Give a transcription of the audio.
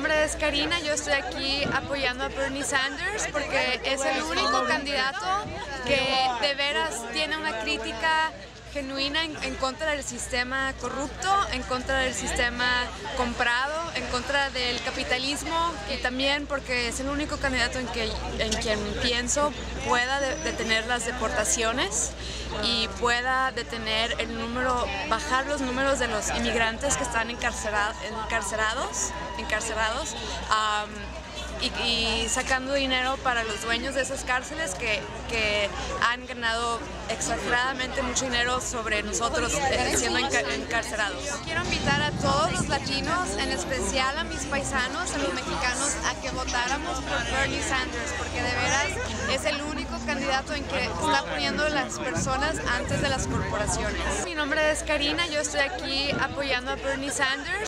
nombre es Karina, yo estoy aquí apoyando a Bernie Sanders porque es el único candidato que de veras tiene una crítica genuina en, contra del sistema corrupto, en contra del sistema comprado, en contra del capitalismo y también porque es el único candidato en, que, en quien pienso pueda detener las deportaciones y pueda detener el número, bajar los números de los inmigrantes que están encarcelados, encarcelados, encarcelados y, sacando dinero para los dueños de esas cárceles que, que han ganado exageradamente mucho dinero sobre nosotros eh, siendo encarcelados. Quiero invitar a todos los latinos, en especial a mis paisanos, a los mexicanos, a que votáramos por Bernie Sanders, porque de veras es el único candidato en que está poniendo las personas antes de las corporaciones. Mi nombre es Karina, yo estoy aquí apoyando a Bernie Sanders